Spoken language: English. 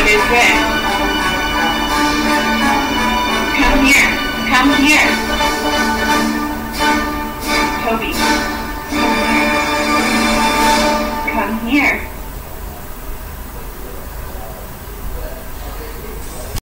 it is red. Come here. Come here. Toby. Come here. Come here.